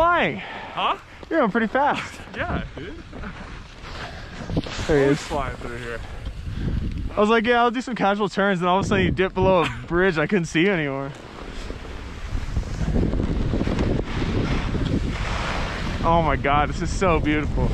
Flying. Huh? You're going pretty fast. Yeah, dude. There he is. flying through here. I was like, yeah, I'll do some casual turns, and all of a sudden you dip below a bridge. I couldn't see you anymore. Oh my god, this is so beautiful.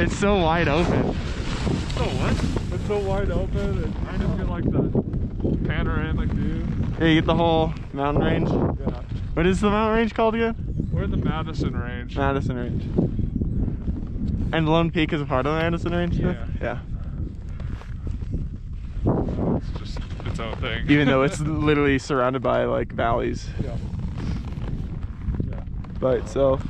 It's so wide open. so what? It's so wide open and I just get like the panoramic view. Yeah, you get the whole mountain range. Yeah. What is the mountain range called again? We're the Madison Range. Madison Range. And Lone Peak is a part of the Madison Range? Yeah. Yeah. It's just its own thing. Even though it's literally surrounded by like valleys yeah. Yeah. by itself.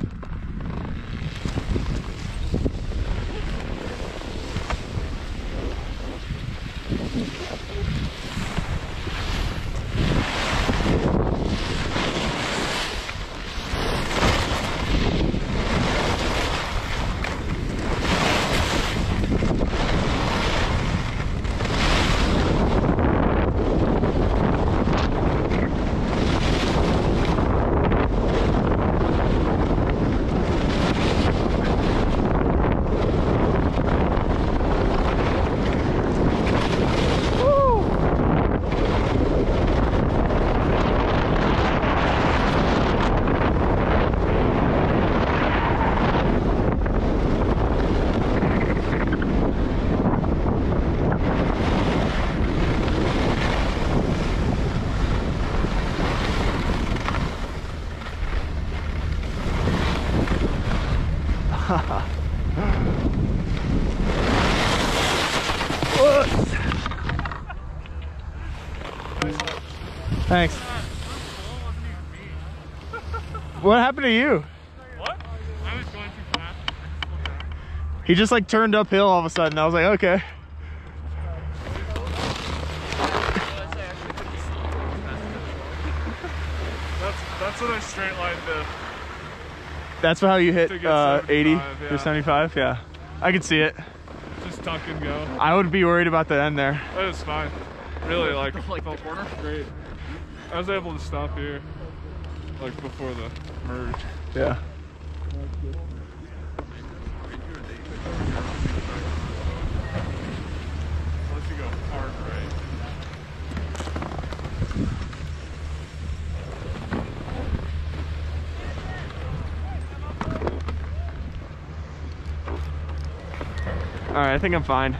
Thanks. What happened to you? What? I was going too fast. He just like turned uphill all of a sudden. I was like, okay. That's that's what I straight lined the That's how you hit uh, 80 75, or 75. Yeah, I could see it. just tuck and go. I would be worried about the end there. That was fine. Really like Like the corner? great. I was able to stop here like before the merge. Yeah. All right, I think I'm fine.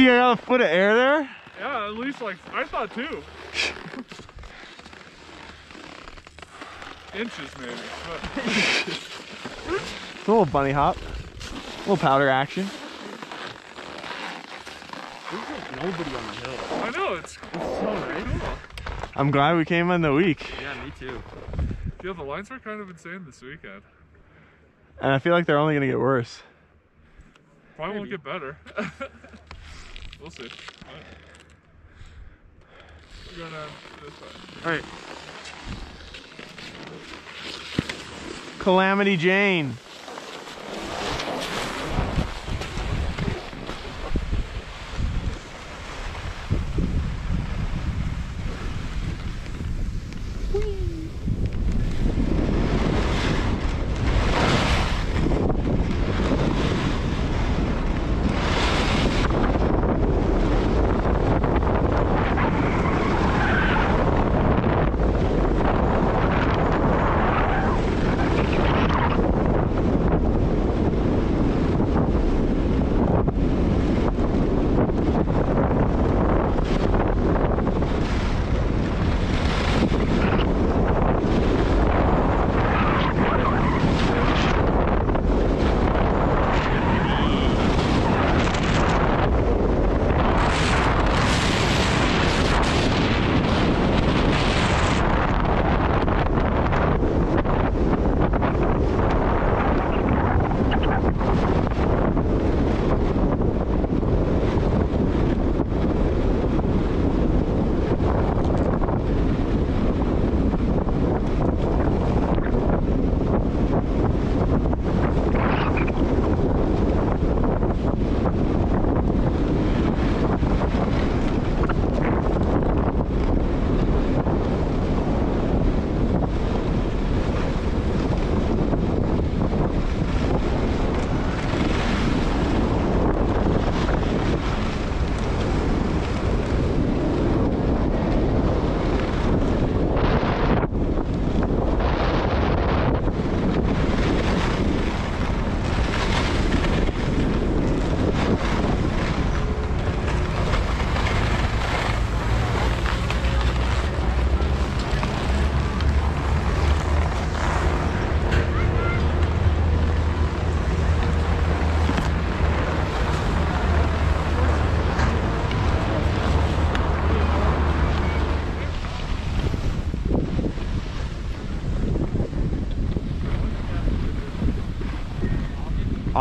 See I got a foot of air there? Yeah, at least like I thought two. Inches maybe. But It's a little bunny hop. A little powder action. There's like nobody on the hill. I know it's, it's so cool. I'm glad we came in the week. Yeah, me too. Yeah, the lines were kind of insane this weekend. And I feel like they're only gonna get worse. Probably won't get better. we'll see. Alright. We're going down this way. Alright. Calamity Jane.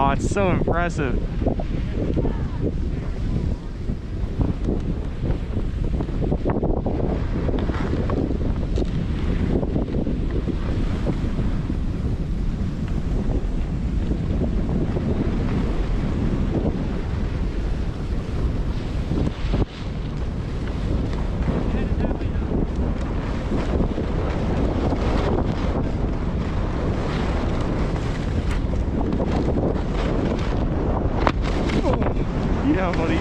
Oh, it's so impressive. Yeah, buddy.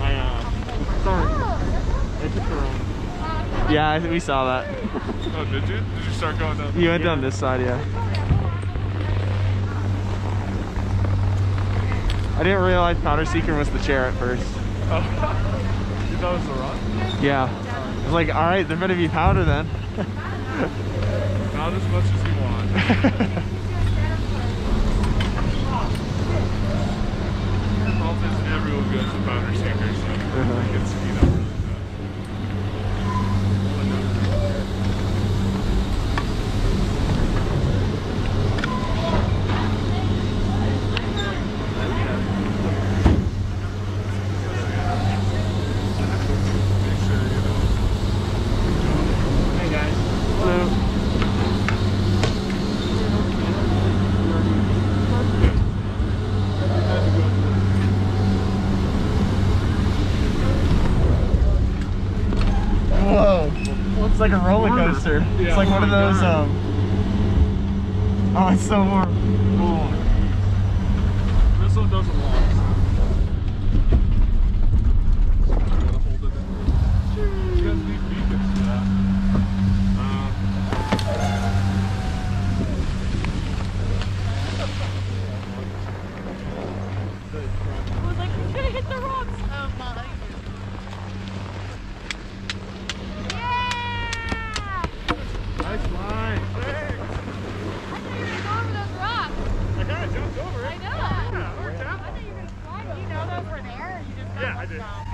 I, uh, sorry. I took the wrong. Yeah, I- we saw that. Oh, did you? Did you start going down? You went down this side, yeah. I didn't realize Powder Seeker was the chair at first. Oh. you thought it was the run? Yeah. I was like, all right, there better be powder then. Not as much as you want. Everyone goes to powder seekers, so Uh-huh can speed up really fast. Make sure you know. Hey guys. Hello. Whoa. Looks like a roller coaster. Yeah. It's like one of Oh those um Oh, it's so warm. This one doesn't walk. Gotta hold it in. You guys need beacons for that. Uh, I was like, we're gonna hit the rocks. Oh my. Yeah! nice line. Thanks. I thought you were gonna go over those rocks. I kind of jumped over I it. know. Yeah, it worked out. I thought you were gonna slide. You know those were there. You just got Yeah, I them did. wrong.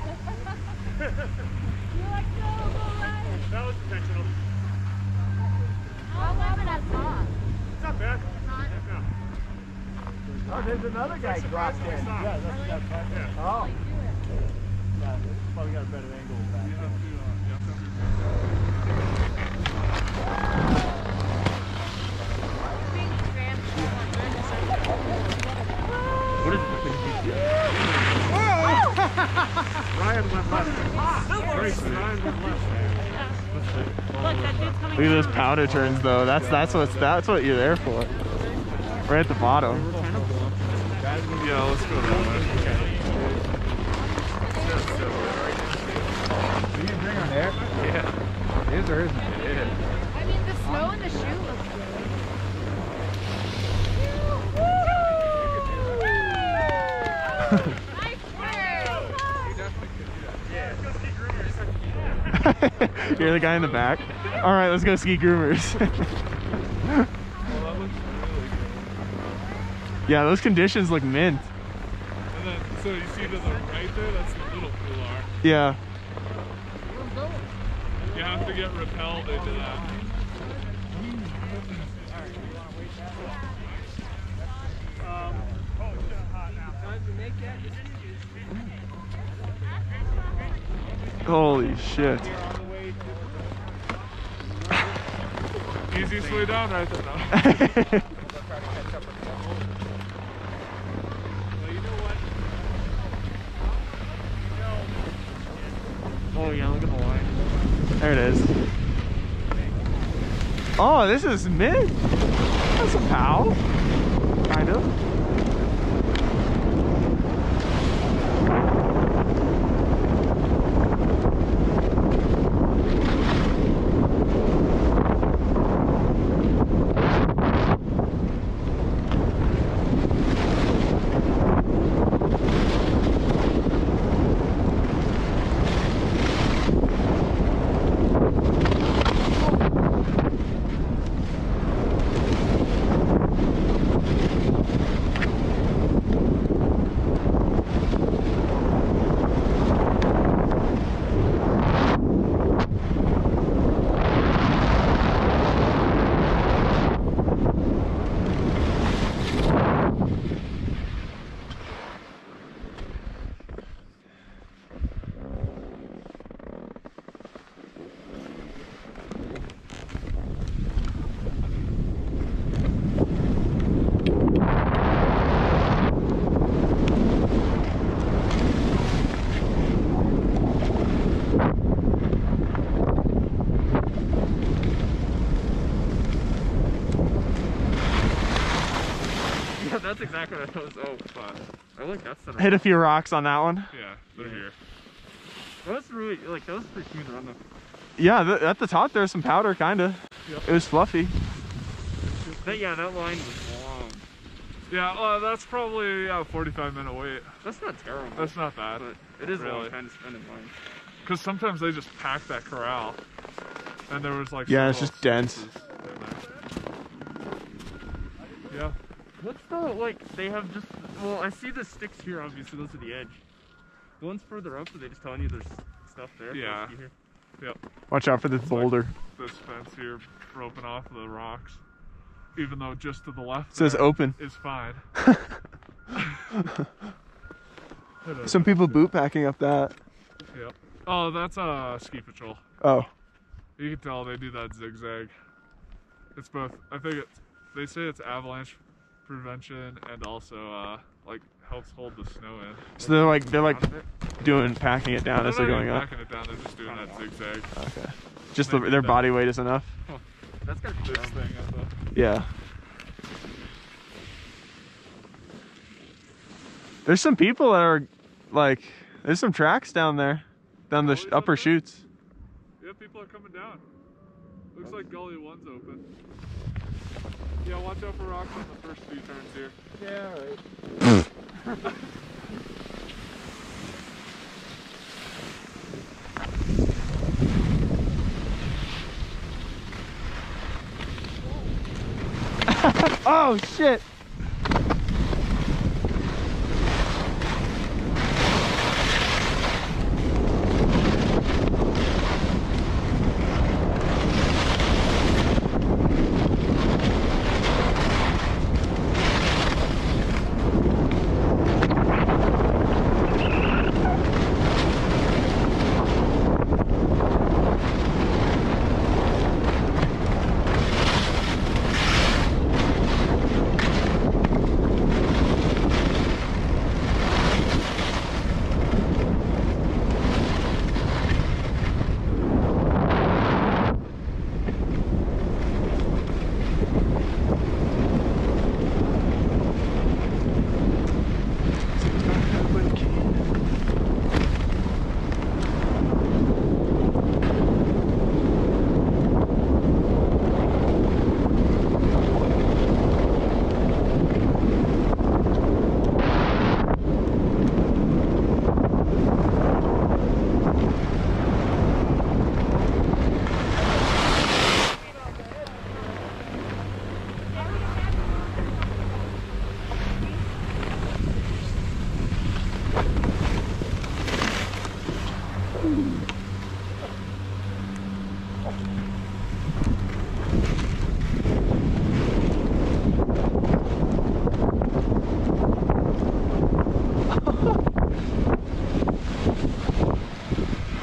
You're like, no, go right. That was intentional. How long that song? It's not bad. Not- No. Oh, there's another guy dropped in. Surprisingly soft. Yeah, that's, that's, Yeah. oh. Yeah, probably got a better angle with that. You have to, uh, you have to have your What is Ryan went left. Grayson, Ryan went left. Look at those powder turns though. That's that's what's that's what you're there for. Right at the bottom. Yeah, let's go that way. You a drink on there? Yeah. Is or isn't it? I mean, the snow in the shoe looks good. nice work. You're the guy in the back. All right, let's go ski groomers. Well, that looks really good. yeah, those conditions look mint. And then, so you see to the right there, that's the little couloir. Yeah. You have to get repelled into that. Holy shit. Easiest way down right there. No. oh yeah, look at the line. There it is. Oh, this is mid. That's a pal. Kind of. That's exactly what I was. Oh, fuck. I like that center. Hit a few rocks on that one. Yeah, they're Yeah. here. That was really like that was pretty smooth run though. Yeah, th at the top there's some powder, kinda. Yep. It was fluffy. That yeah, that line was long. Yeah, well, that's probably yeah, a 45 minute wait. That's not terrible. That's not bad. but it is a long Really? time to spend in line. Because sometimes they just pack that corral. And there was like. Yeah, it's just dense. spaces in there. Yeah. What's the like? They have just well, I see the sticks here. Obviously, those are the edge. The ones further up, are they just telling you there's stuff there? Yeah. to hear? Watch out for this boulder. This fence here roping off the rocks. Even though just to the left It says open. is fine. Some people boot packing up that. Yep. Oh, that's uh, ski patrol. Oh. You can tell they do that zigzag. It's both. I think it's. They say it's avalanche prevention and also uh, like helps hold the snow in. So they're like they're like Out of it? doing packing it down as they're not going up. backing it down. They're just doing that zigzag. Okay. Just the, their that- body weight is enough. That's gotta This dumb. thing at. Yeah. There's some people that are like there's some tracks down there down the sh- upper there? chutes. Yeah, people are coming down. Looks like gully one's open. Yeah, watch out for rocks on the first few turns here. Yeah, right. Oh shit.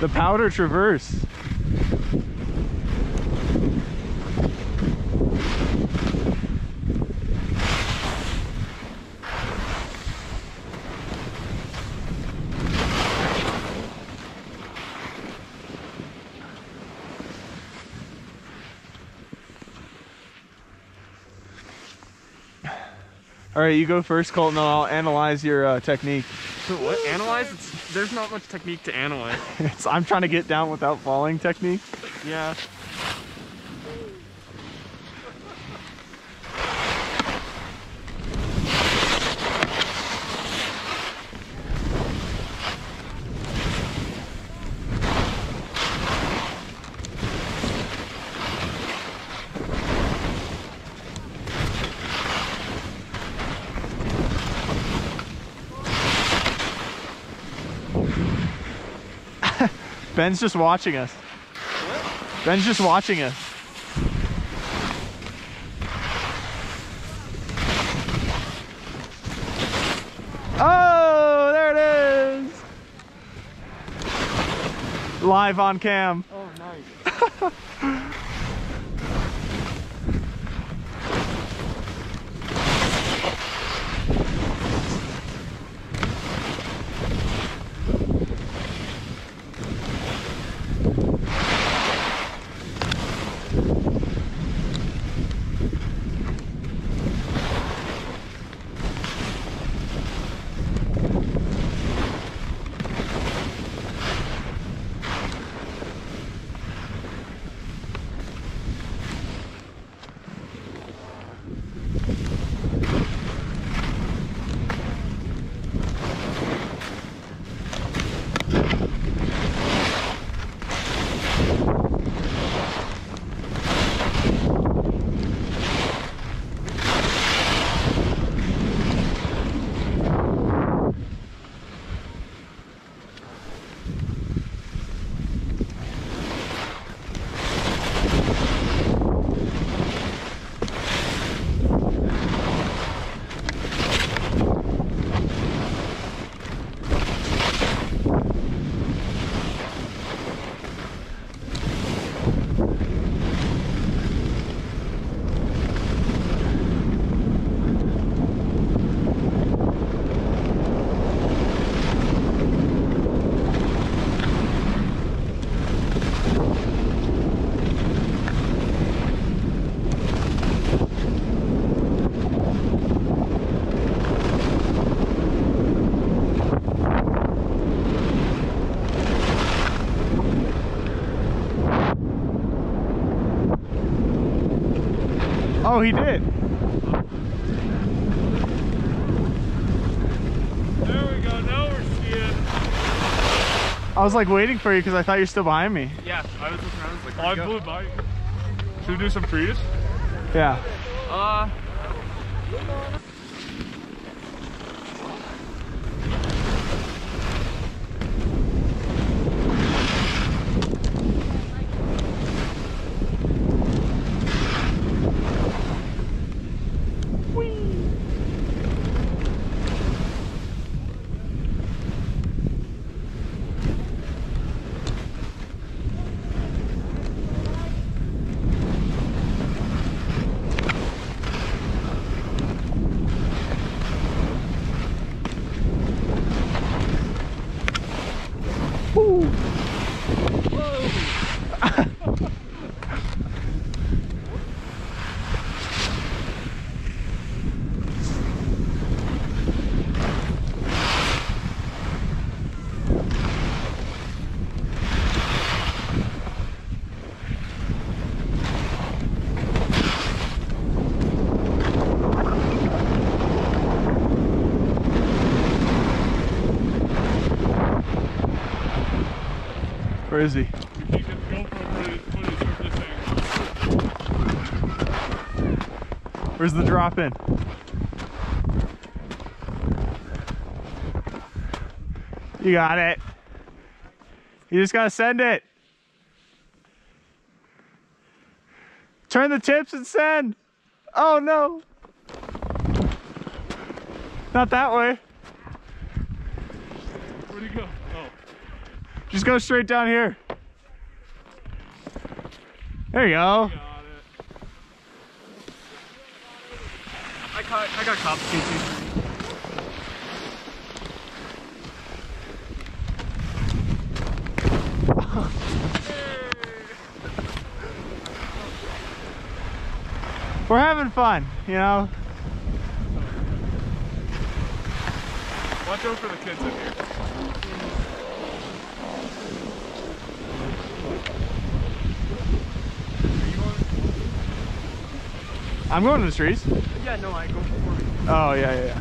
The powder traverse. All right, you go first, Colton. I'll analyze your uh, technique. What? Analyze? There's not much technique to analyze. I'm trying to get down without falling technique. Yeah. Ben's just watching us. Ben's just watching us. Oh, there it is. Live on cam. Oh, nice. Oh, he did. There we go. Now we're skiing. I was like waiting for you because I thought you're still behind me. Yeah, I was looking around. I was like, Oh, I where'd blew by. Should we do some trees? Yeah. Uh, Where is he? Where's the drop in? You got it. You just gotta send it. Turn the tips and send. Oh no. Not that way. Where'd he go? Oh. Just go straight down here. There you go. I caught, I got cops too. We're having fun, you know. Watch out for the kids in here. I'm going to the trees. Yeah, no, I go before me. Oh yeah, yeah, yeah.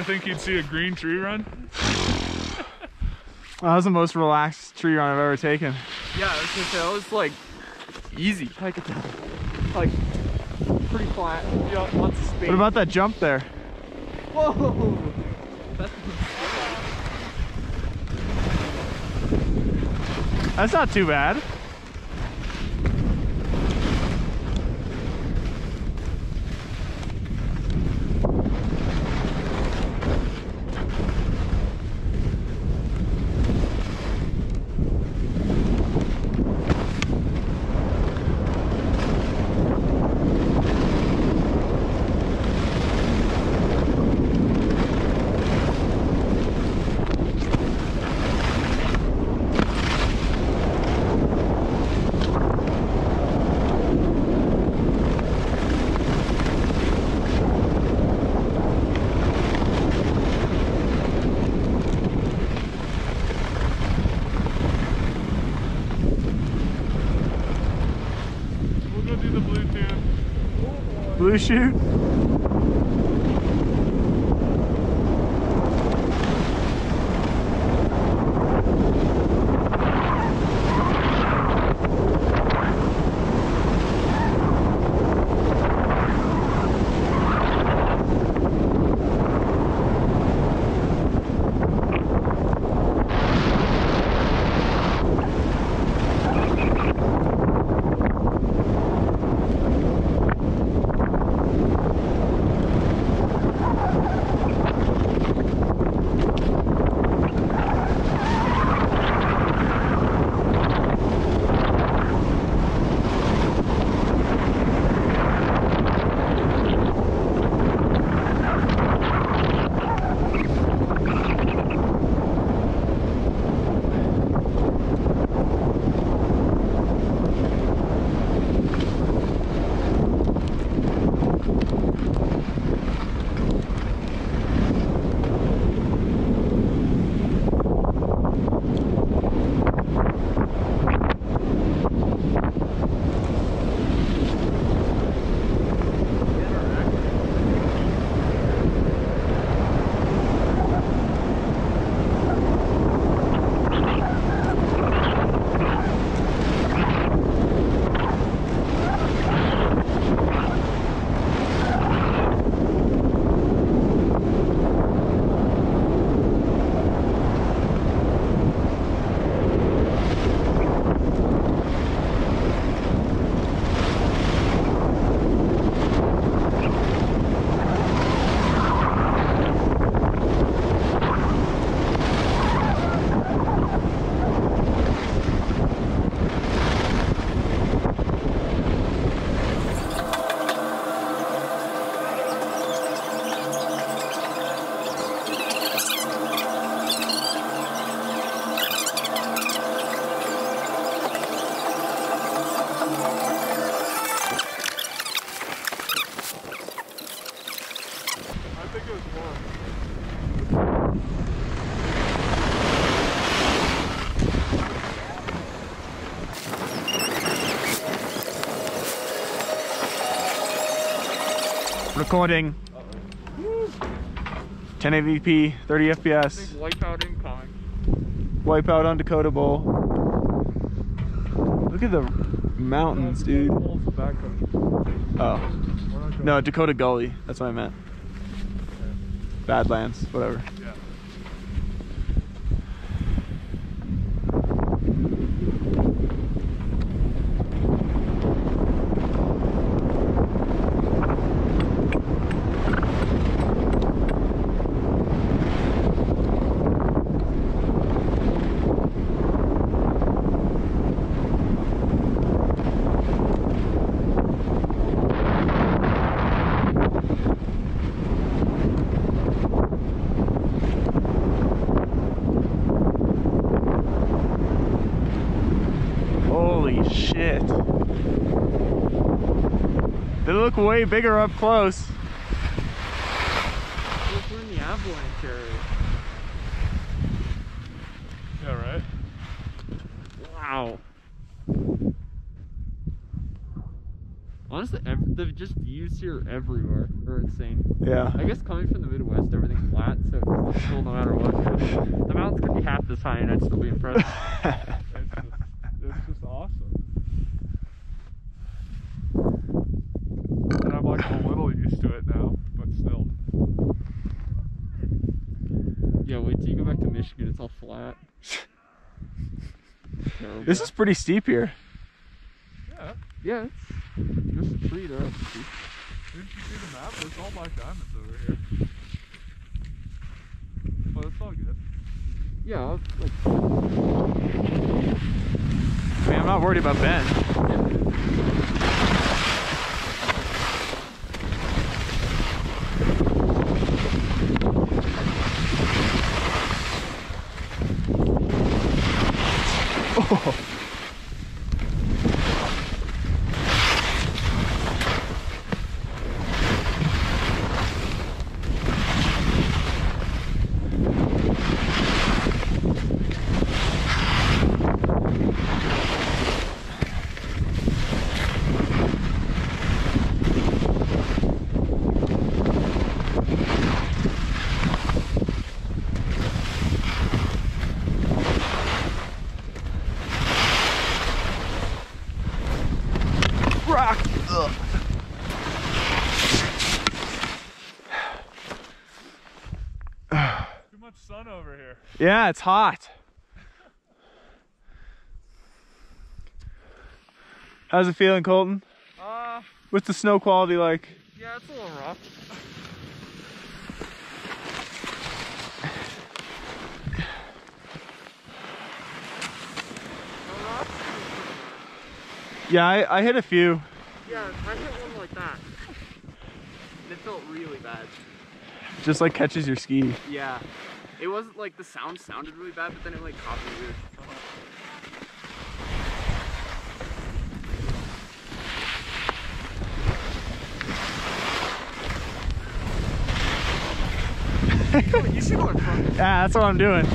Ever think you'd see a green tree run? That was the most relaxed tree run I've ever taken. Yeah, I was gonna say, that was like easy. I could tell. Like, pretty flat. You know, lots of space. What about that jump there? Whoa! That's That's not too bad. sushi Recording. Uh -oh. 1080p, 30 FPS. Wipeout incoming. Wipeout on Dakota Bowl. Look at the mountains, dude. Oh. No, Dakota Gully. That's what I meant. Badlands, whatever. Yeah. Holy shit. They look way bigger up close. Look, we're in the avalanche area. Yeah, right? Wow. Honestly, ev- the just views here everywhere are insane. Yeah. I guess coming from the Midwest, everything's flat, so it's cool no matter what. The mountains could be half this high and I'd still be impressed. It's just, it's just awesome. And I'm like a little used to it now, but still. yeah, wait till you go back to Michigan, it's all flat. Terrible. this is pretty steep here. Yeah. yeah, it's there's a tree there. Didn't you see the map? There's all black diamonds over here. But it's all good. Yeah, I'll, like I mean, I'm not worried about Ben. Oh. Rock. Ugh. Too much sun over here. Yeah, it's hot. How's it feeling, Colton? uh What's the snow quality like? yeah, it's a little rough. Yeah, I, I hit a few. Yeah, I hit one like that. It felt really bad. Just like catches your ski. Yeah. It wasn't like the sound sounded really bad, but then it like caught me weird. you should go in front. Yeah, that's what I'm doing.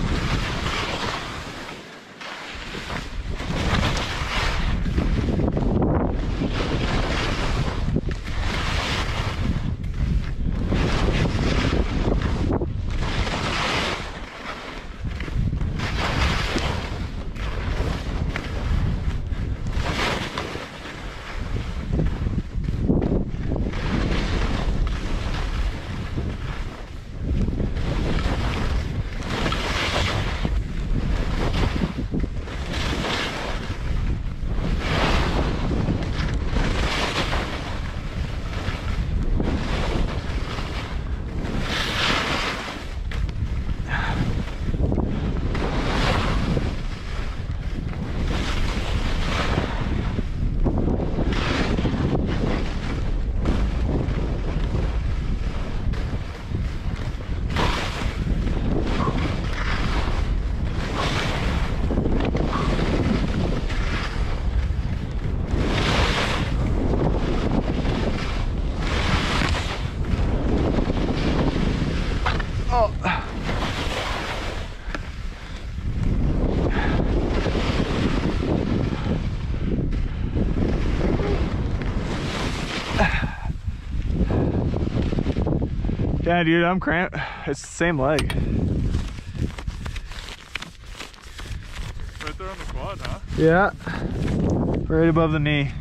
Yeah, dude, I'm cramped. It's the same leg. Right there on the quad, huh? Yeah. Right above the knee.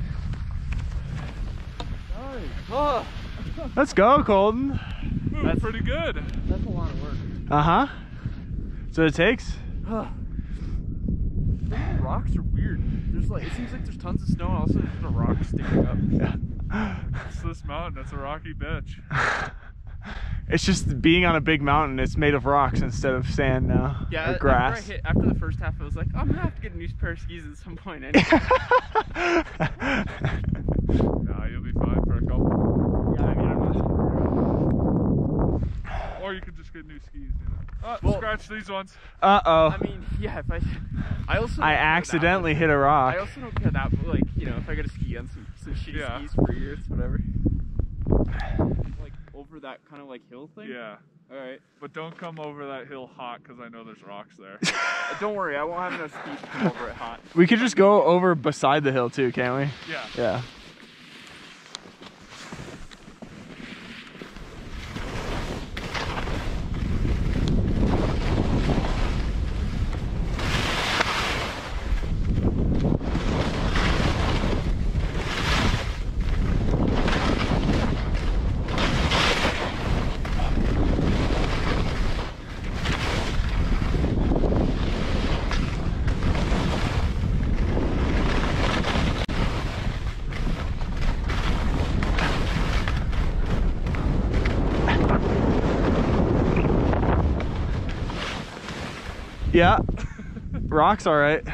Oh, Let's go, Colton. That's pretty good. that's a lot of work. Uh huh. That's what it takes. the rocks are weird. There's like, it seems like there's tons of snow and also there's a rock sticking up. Yeah. It's this mountain. It's a rocky bitch. It's just being on a big mountain. It's made of rocks instead of sand now. Yeah, or grass. After, I hit, after the first half, I was like, I'm gonna have to get a new pair of skis at some point. Anyway. Nah, you'll be fine for a couple. yeah, I mean, I'm not. Or you could just get new skis. You know? Oh, Well- scratch these ones. uh oh. I mean, yeah, if I, I also. I accidentally hit a rock. I also don't care that, but like, you know, if I get a ski on some, some shitty Yeah. skis for years, whatever. Like over that kind of like hill thing. Yeah. All right. But don't come over that hill hot because I know there's rocks there. Uh, don't worry, I won't have enough speed to come over it hot. We could just go over beside the hill too, can't we? yeah. Yeah. Yeah. Rocks, all right.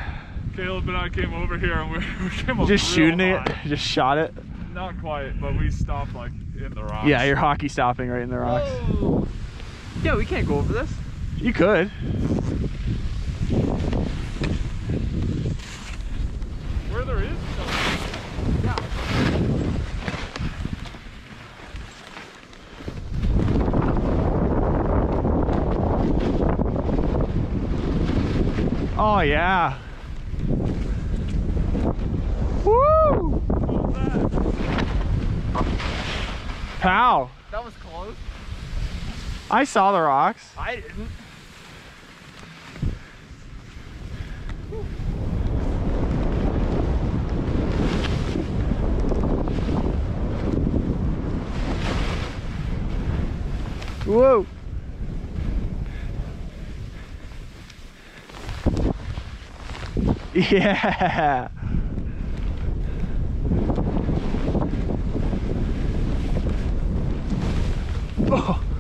Caleb and I came over here and we, we came up Just real shooting it. Just shot it. Not quite, but we stopped like in the rocks. Yeah, you're hockey stopping right in the rocks. Whoa. Yeah, we can't go over this. You could. Where there is stuff. Oh yeah. Woo! Pow! That was close. I saw the rocks. I didn't. Yeah. Oh.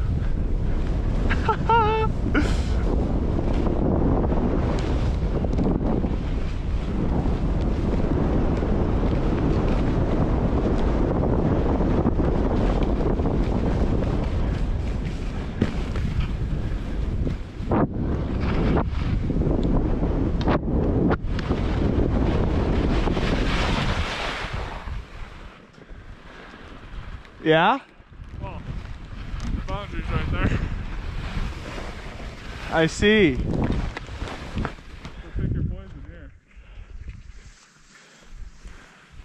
Yeah? Well, the boundary's right there. I see. So pick your poison here.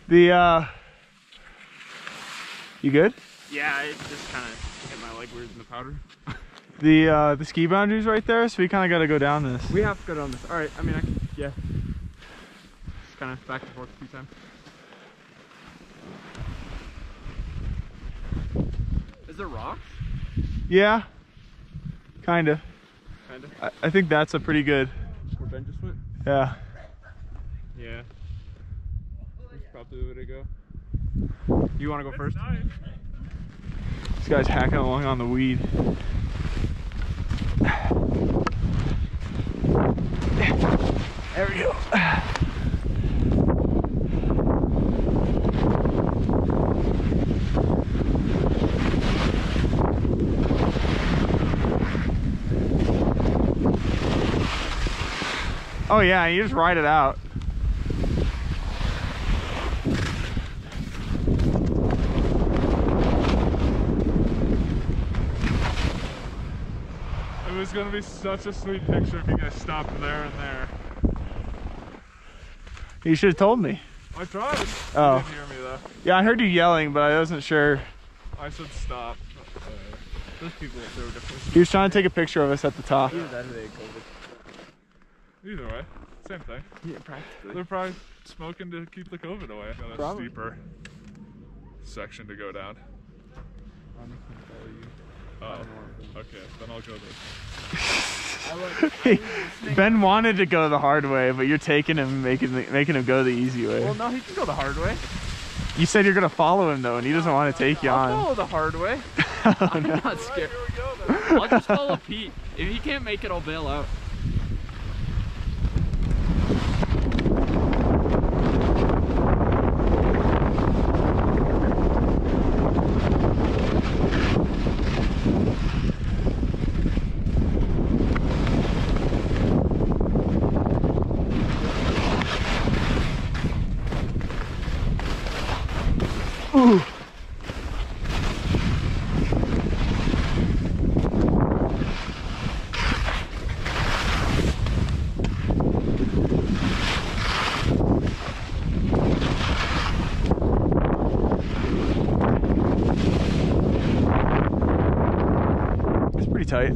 The uh You good? Yeah, it just kind of hit my leg weird in the powder. The uh the ski boundary's right there, so we kinda gotta go down this. We have to go down this. All right. I mean, I can. Yeah. Just kind of back and forth a few times. Is there rocks? Yeah. Kinda. Kind of. I, I think that's a pretty good Where Ben just went. yeah. Yeah. That's probably the way to go. You want to go first? Nice. This guy's hacking along on the weed. There we go. Oh yeah, you just ride it out. It was gonna be such a sweet picture if you guys stopped there and there. You should have told me. I tried. Oh. You didn't hear me though. Yeah, I heard you yelling, but I wasn't sure. I said stop. Those people up there were definitely. He was trying to take a picture of us at the top. Either that or they had COVID. Either way, same thing. Yeah, practically. They're probably smoking to keep the COVID away. Got a Probably. steeper section to go down. Oh, okay. Then I'll go this. ben wanted to go the hard way, but you're taking him, making the, making him go the easy way. Well, no, he can go the hard way. You said you're gonna follow him though, and he doesn't want to take you I'll on. follow the hard way. Oh, I'm no. not scared. I'll just follow Pete. If he can't make it, I'll bail out. It's pretty tight.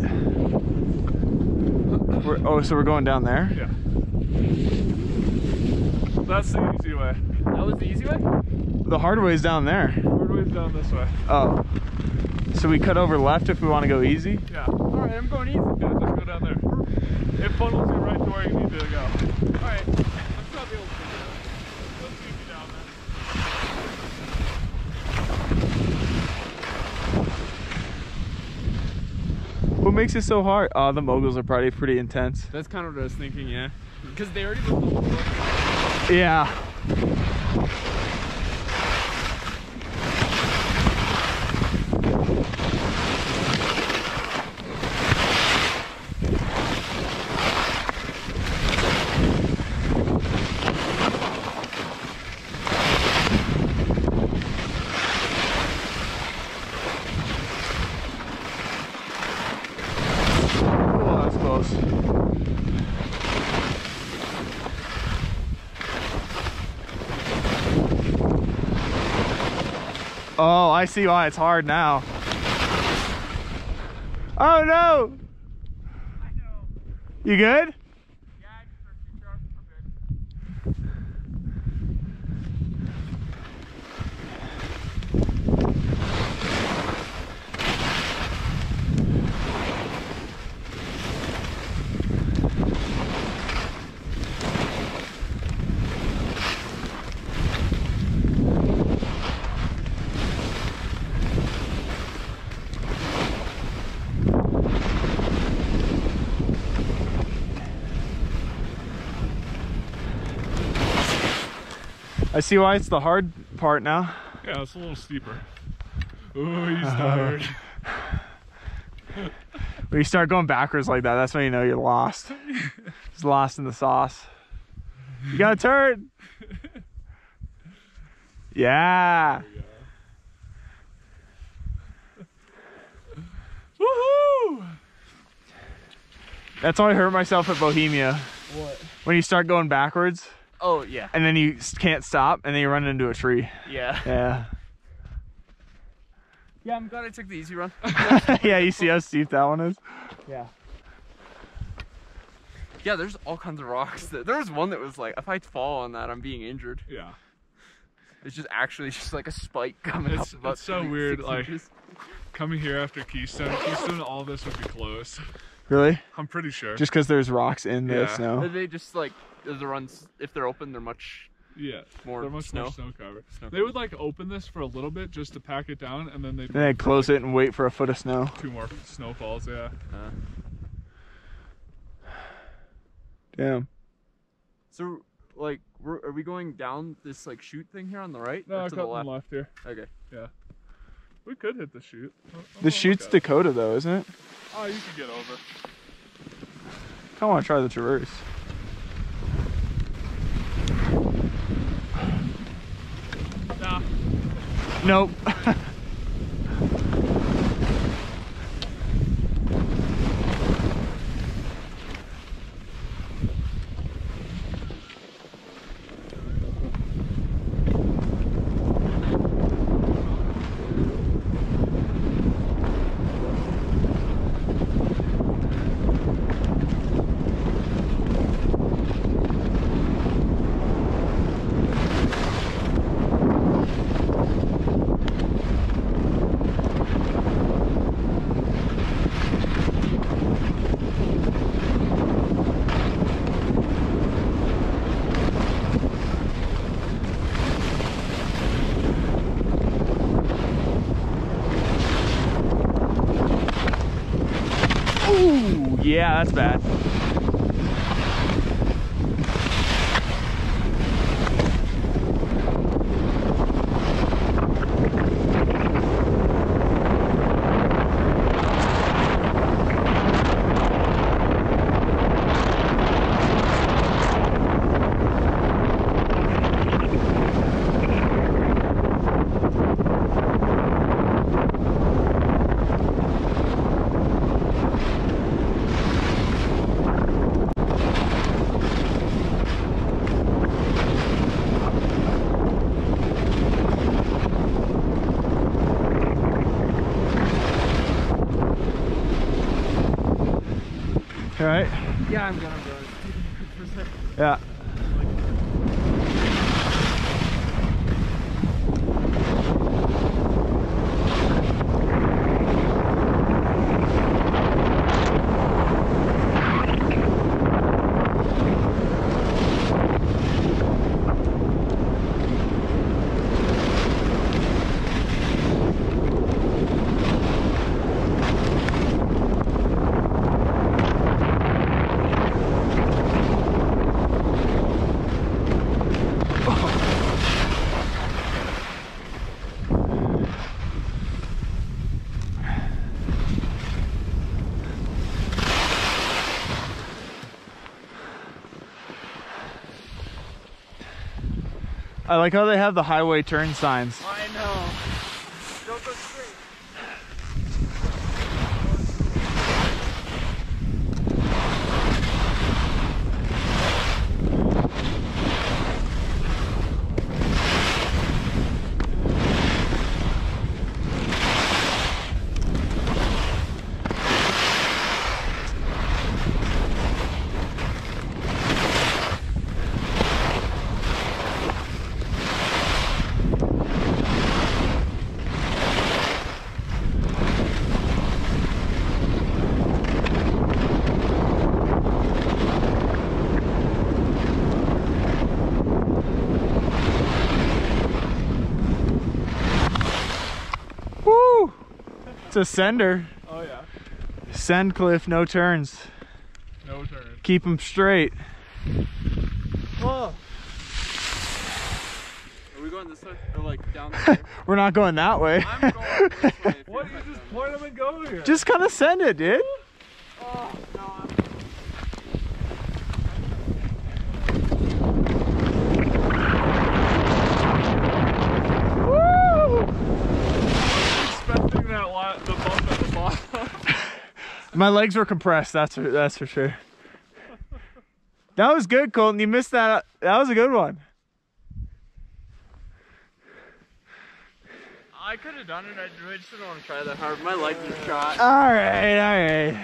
We're, oh, so we're going down there? Yeah. That's the easy way. That was the easy way? The hard way is down there. Third way's down this way. Oh. So we cut over left if we want to go easy? Yeah. Alright, I'm going easy. Yeah, just go down there. It funnels you right to where you need to go. Alright. Let's not able to figure it out. Let's you down there. What makes it so hard? Oh, the moguls are probably pretty intense. That's kind of what I was thinking, yeah. Because they already whole. Yeah. Oh, that's close. Oh, I see why it's hard now. Oh no! You good? I see why it's the hard part now. Yeah, it's a little steeper. Ooh, he's uh-huh. tired. When you start going backwards like that, that's when you know you're lost. Just lost in the sauce. You gotta turn. Yeah. Woohoo! That's how I hurt myself at Bohemia. What? When you start going backwards Oh, yeah. and then you can't stop and then you run into a tree. Yeah. Yeah. Yeah, I'm glad I took the easy run. yeah, you see how steep that one is? Yeah. Yeah, there's all kinds of rocks. There there was one that was like, if I fall on that, I'm being injured. Yeah. It's just actually just like a spike coming It's- up it's so weird, like- inches. Coming here after Keystone, Keystone, all this would be closed. Really? I'm pretty sure. Just because there's rocks in the Yeah. snow. They just like the runs if they're open, they're much yeah. more They're much snow. more snow cover. Snow They would like open this for a little bit just to pack it down, and then they Then I'd close it and wait for a foot of snow. two more snowfalls. Yeah. Uh, Damn. so like, we're, are we going down this like chute thing here on the right? No, or I to cut the them left? left here. Okay. We could hit the chute. I'll The chute's. Dakota though, isn't it? Oh, you could get over. I want to try the traverse. Nah. Nope. Yeah, that's bad. All right. Yeah, I'm gonna go. Yeah. I like how they have the highway turn signs. I know. Don't go straight. Woo! It's a sender. Oh yeah. Send cliff, no turns. No turn. Keep them straight. Oh. Are we going this way or like down there? We're not going that way. I'm going this way. if Why do you just point them and go here? Just kind of send it, dude. Oh, no, I'm... Woo! expecting that la- the bump at the bottom. My legs were compressed. That's for, that's for sure. That was good, Colton. You missed that. That was a good one. I could have done it. I just didn't want to try that hard. My legs are shot. All right, all right.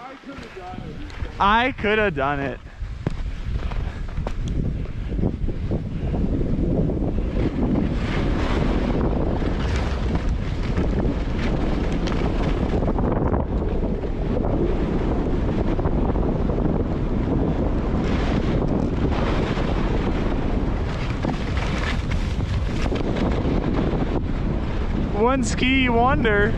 I could have done it. I could have done it. One ski wonder.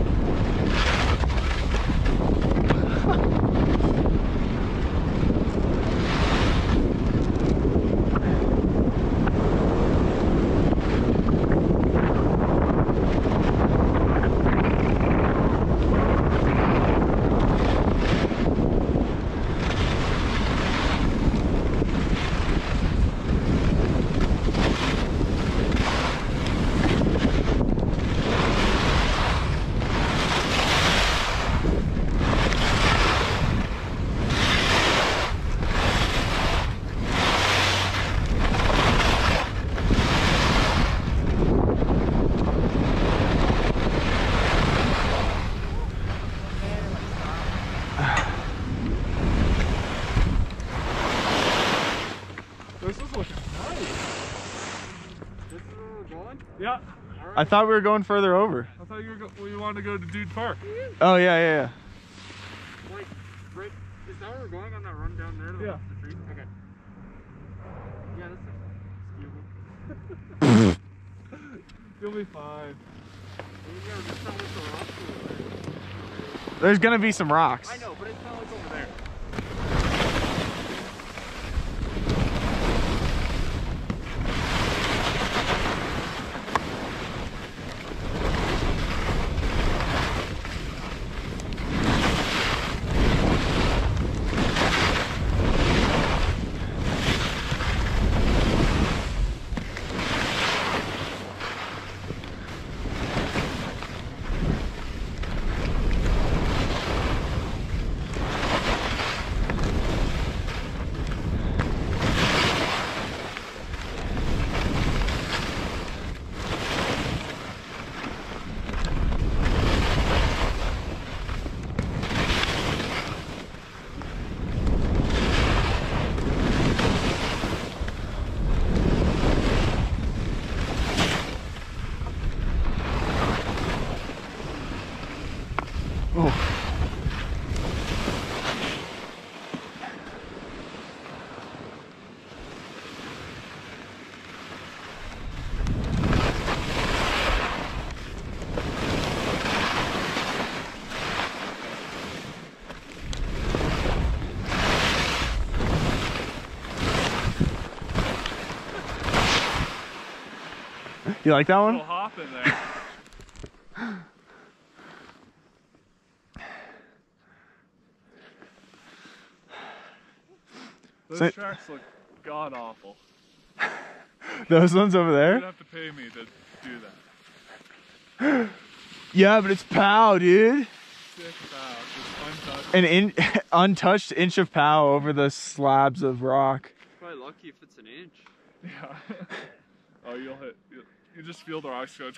this is looking nice. This is where we're going? Yeah. I thought we were going further over. I thought you were go- well, you wanted to go to Dude Park. Oh yeah, yeah, yeah. Like, right, is that where we're going on that run down there? To Yeah. The tree? Okay. Yeah, that's excuse me. You'll be fine. Yeah, just not with the rocks over there. There's gonna be some rocks. I know, but it's not like You like that Little one? hop in there. Those So- tracks look god awful. Those ones over You'd there? have to pay me to do that. Yeah, but it's pow, dude. Sick foul, just untouched. An in, untouched inch of pow over the slabs of rock. Probably lucky if it's an inch. Yeah. oh, you'll hit. You, you just feel the rocks go You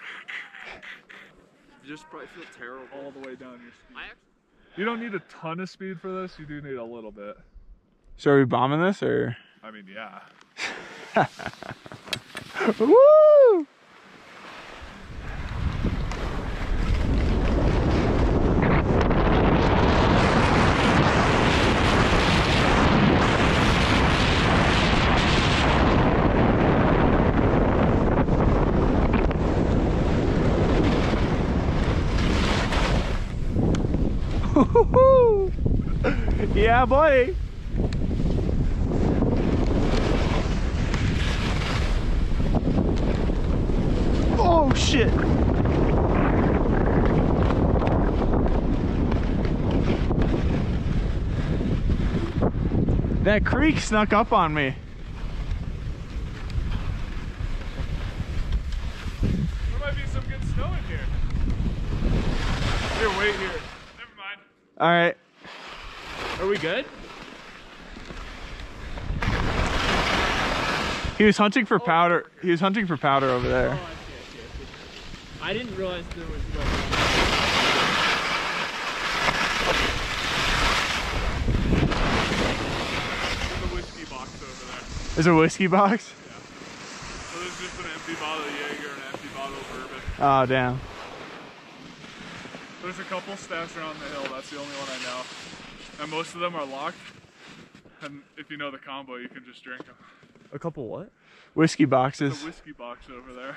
just probably feel terrible. all the way down your speed. I actually, You don't need a ton of speed for this. You do need a little bit. So are we bombing this or? I mean, yeah. Woo! Yeah, buddy. Oh shit. That creek snuck up on me. There might be some good snow in here. Here, wait here. Never mind. All right. are we good? He was hunting for powder. He was hunting for powder over there. Oh, I see, I see, I see. I didn't realize there was weapons. There's a whiskey box over there. There's a whiskey box. So there's just an empty bottle of Jaeger and an empty bottle of bourbon. Oh damn. There's a couple stashed around the hill. That's the only one I know. And most of them are locked. And if you know the combo, you can just drink them. A couple what? Whiskey boxes. a whiskey box over there.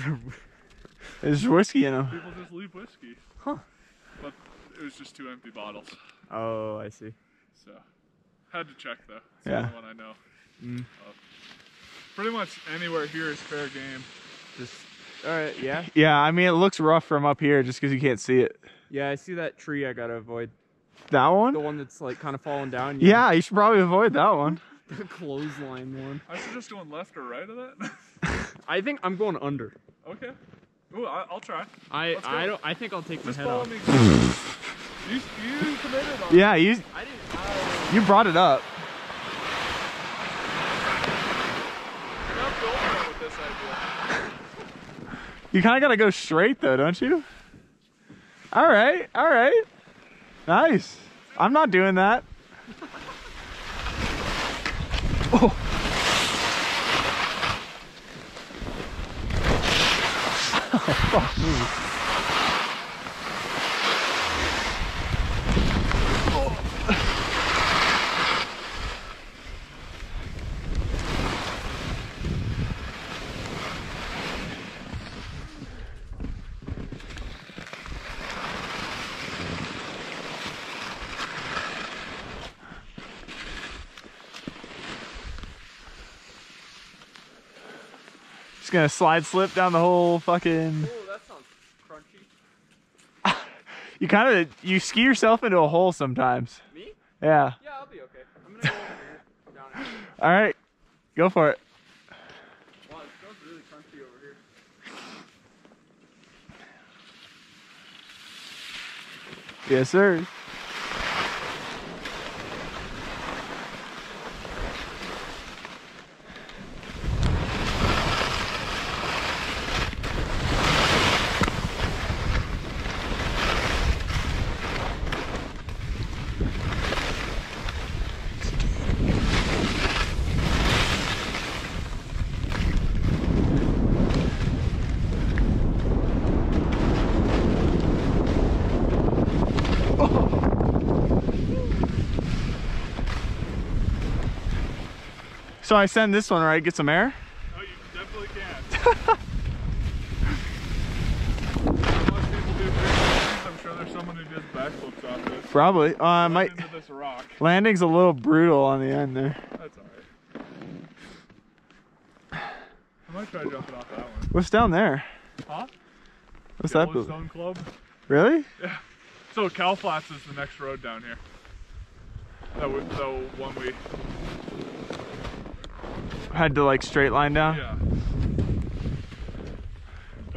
There's whiskey in them. People just leave whiskey. Huh. But it was just two empty bottles. oh, I see. So, had to check though. It's Yeah. the only one I know. Mm. of. Pretty much anywhere here is fair game. Just all right. Yeah, Yeah, I mean it looks rough from up here just because you can't see it. yeah. I see that tree. I gotta avoid That one? the one? one that's like kind of falling down. Yeah, you should probably avoid that one. the clothesline one. I suggest going left or right of that. I think I'm going under. okay. Ooh, I, I'll try. I I don't. I think I'll take Just my head off. me. you, you committed on Yeah, you I didn't. I, you brought it up. You're not the only one with this idea. You kind of got to go straight though, don't you? All right, all right. Nice. I'm not doing that. Oh. Fuck me. Gonna slide slip down the whole fucking. Oh, that sounds crunchy. You kind of you ski yourself into a hole sometimes. Me? Yeah. Yeah, I'll be okay. I'm gonna go over here. Down here. All right, go for it. Wow, it smells really crunchy over here. Yes, sir. So I send this one right, get some air. Oh, you definitely can. Most people do backflips. I'm sure there's someone who does backflips off this. Probably. Uh, I might. into this rock. Landing's a little brutal on the end there. That's alright. I might try jumping off that one. What's down there? Huh? What's that? building? Yellowstone Club. Really? So Cow Flats is the next road down here. That was the one we. Had to like straight line down. Yeah.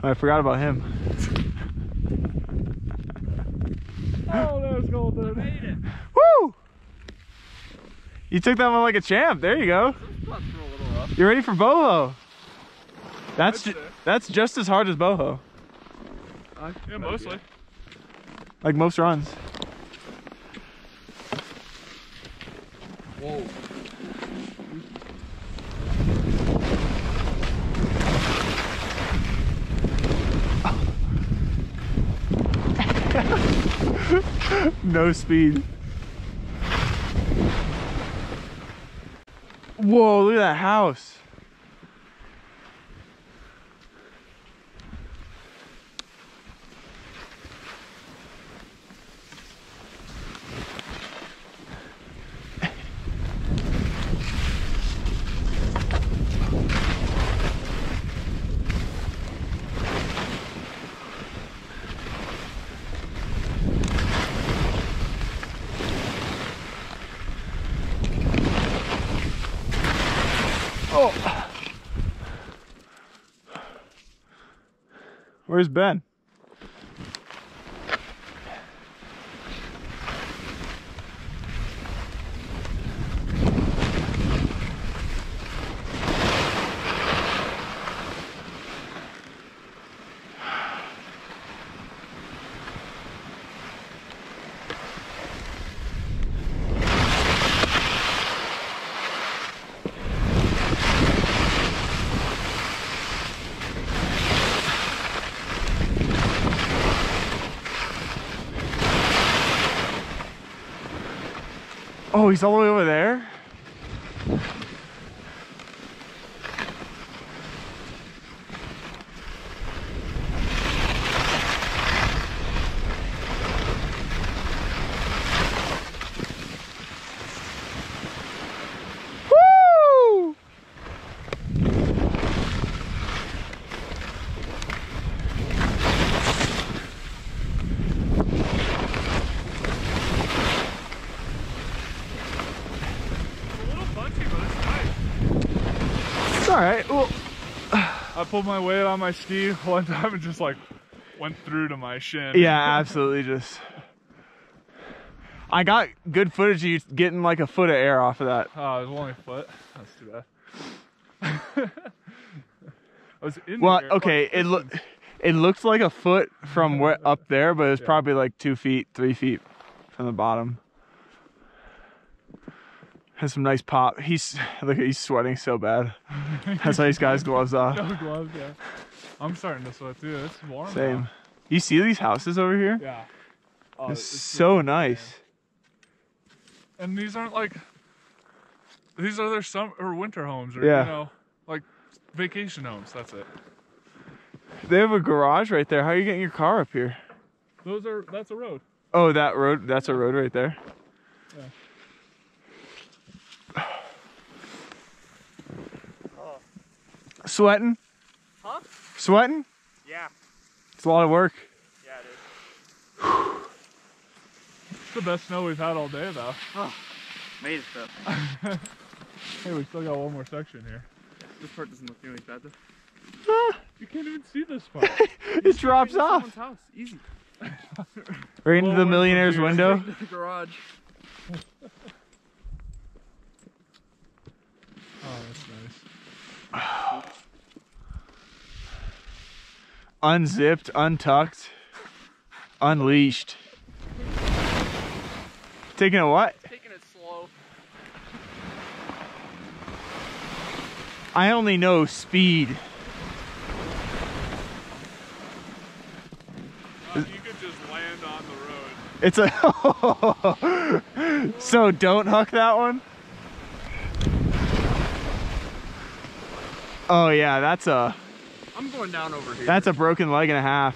Oh, I forgot about him. Oh, there's Colton. Made it. Woo! You took that one like a champ. There you go. Those spots were a little rough. You're ready for boho. That's ju- that's just as hard as boho. Yeah, mostly. Like most runs. Whoa. No speed. Whoa, look at that house. Where's Ben? He's all the way over there? Woo! It's a little punchy, but it's nice. It's all right. Well, I pulled my weight on my ski one time and just like went through to my shin. yeah, absolutely. Just, I got good footage of you getting like a foot of air off of that. Oh, it was only a foot. That's too bad. I was in Well, the air okay, it looked, it looked like a foot from where up there, but it was Yeah. probably like two feet, three feet from the bottom. Has some nice pop. He's look, he's sweating so bad. That's why he's got his gloves off. Oh, no gloves, yeah. I'm starting to sweat too. It's warm. Same. now. You see these houses over here? Yeah. Oh, It's it's so really- nice. And these aren't like these are their summer or winter homes or Yeah. you know like vacation homes. That's it. They have a garage right there. How are you getting your car up here? Those are that's a road. Oh, that road. That's a road right there. Sweating? Huh? Sweating? Yeah. It's a lot of work. Yeah, it is. It's the best snow we've had all day, though. Made it though. Hey, we still got one more section here. This part doesn't look nearly bad though. Ah. You can't even see this part. It drops off house. Easy. right into the millionaire's confused. window. Into the garage. Oh, that's nice. Unzipped, untucked, unleashed. Taking a what? Taking it slow. I only know speed. Uh, you could just land on the road. It's a. so don't hook that one. Oh yeah, that's a I'm going down over here. that's a broken leg and a half.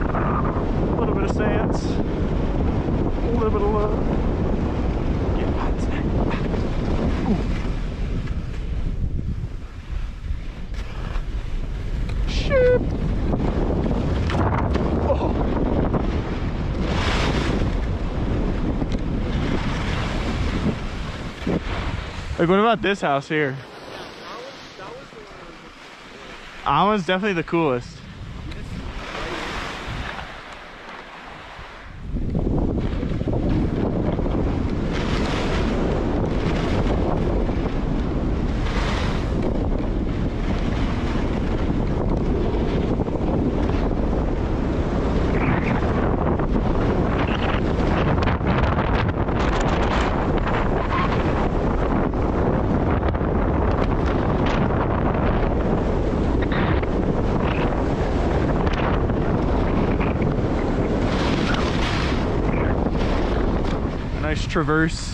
A little bit of sands. A little bit of love. Get hot snack. Ooh. Shit. Oh. Like, what about this house here? That one's definitely the coolest. A nice traverse.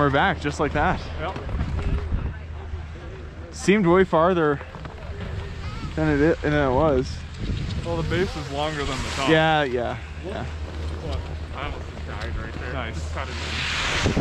And we're back just like that. Yep. Seemed way farther than it, than it was. Well, the base is longer than the top. Yeah, yeah, yeah. What? I almost just died. side right there. Nice. Just cut it in.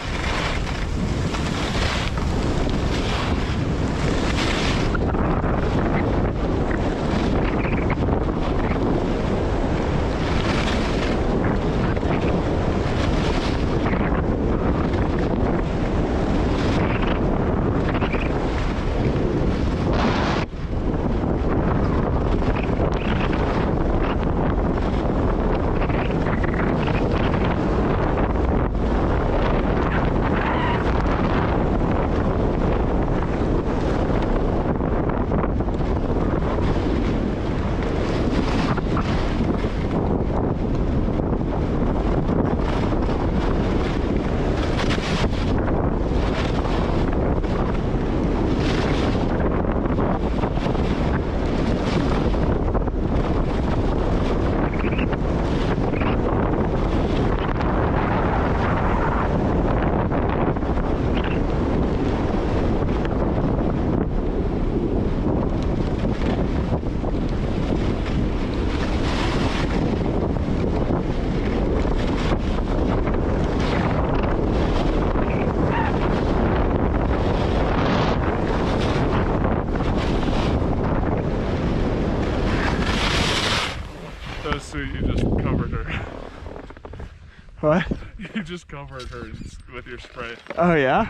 Those sweet, you just covered her. What? You just covered her with your spray Oh yeah.